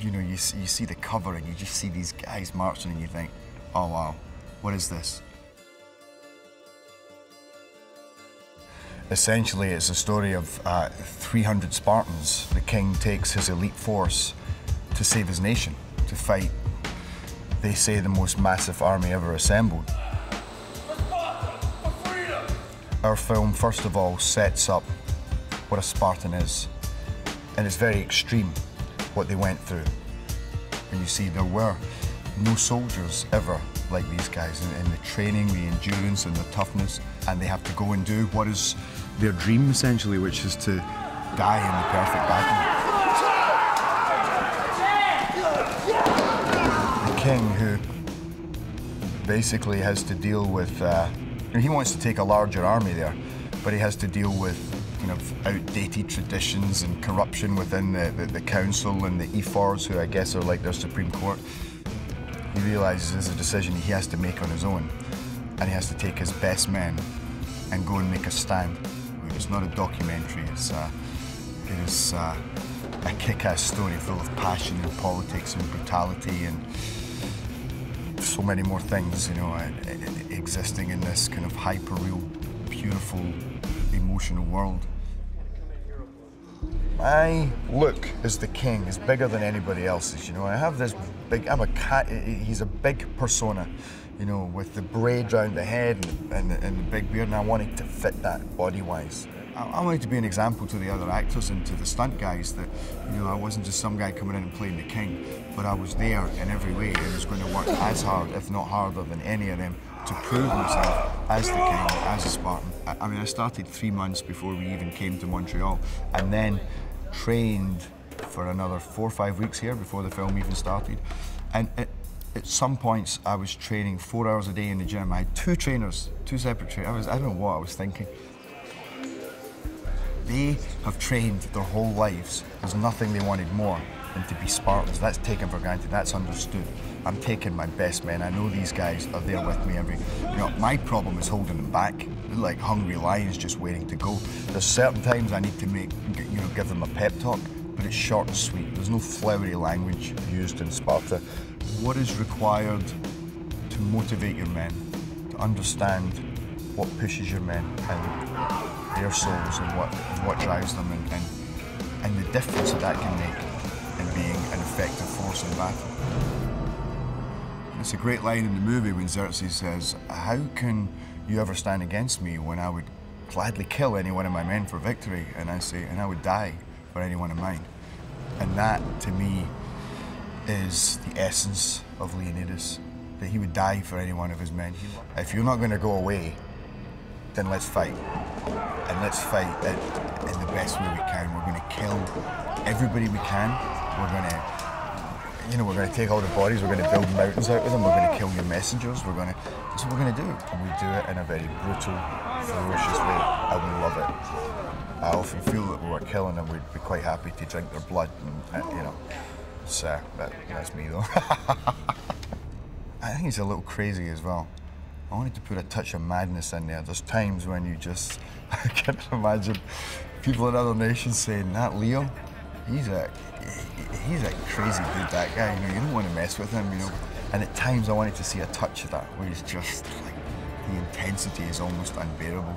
you know, you, you see the cover and you just see these guys marching and you think, oh wow, what is this? Essentially, it's a story of uh, 300 Spartans. The king takes his elite force to save his nation, to fight, they say, the most massive army ever assembled. Our film, first of all, sets up what a Spartan is. And it's very extreme what they went through. And you see, there were no soldiers ever like these guys in, in the training, the endurance, and the toughness. And they have to go and do what is their dream, essentially, which is to die in the perfect battle. The king, who basically has to deal with, uh, he wants to take a larger army there, but he has to deal with of outdated traditions and corruption within the, the, the council and the ephors, who I guess are like their Supreme Court. He realizes it's a decision he has to make on his own, and he has to take his best men and go and make a stand. It's not a documentary, it's, uh, it is uh, a kick-ass story full of passion and politics and brutality and so many more things, you know, uh, existing in this kind of hyper-real, beautiful, emotional world. My look as the king is bigger than anybody else's, you know. I have this big, I'm a cat, he's a big persona, you know, with the braid around the head and, and, and the big beard, and I wanted to fit that body-wise. I, I wanted to be an example to the other actors and to the stunt guys that, you know, I wasn't just some guy coming in and playing the king, but I was there in every way and was going to work as hard, if not harder, than any of them to prove myself as the king, as a Spartan. I, I mean, I started three months before we even came to Montreal, and then trained for another four or five weeks here before the film even started. And at, some points, I was training four hours a day in the gym. I had two trainers, two separate trainers. I, was, I don't know what I was thinking. They have trained their whole lives. There's nothing they wanted more to be Spartans. That's taken for granted. That's understood. I'm taking my best men. I know these guys are there with me every. You know, my problem is holding them back. They're like hungry lions just waiting to go. There's certain times I need to make, you know, give them a pep talk, but it's short and sweet. There's no flowery language used in Sparta. What is required to motivate your men, to understand what pushes your men and their souls and what and what drives them and, and, and the difference that that can make in being an effective force in battle. It's a great line in the movie when Xerxes says, How can you ever stand against me when I would gladly kill any one of my men for victory? And I say, And I would die for any one of mine. And that, to me, is the essence of Leonidas, that he would die for any one of his men. If you're not going to go away, then let's fight. And let's fight in the best way we can. We're going to kill everybody we can. We're going to you know, we're going to take all the bodies, we're going to build mountains out of them, we're going to kill your messengers, we're going to, that's what we're going to do. And we do it in a very brutal, ferocious way, and we love it. I often feel that we were killing them, we'd be quite happy to drink their blood, and, uh, you know, so that, that's me though. I think it's a little crazy as well. I wanted to put a touch of madness in there. There's times when you just, I can't imagine people in other nations saying, that Leo, he's a, he's a crazy dude, that guy. You know, you don't want to mess with him, you know. And at times I wanted to see a touch of that, where he's just like, the intensity is almost unbearable.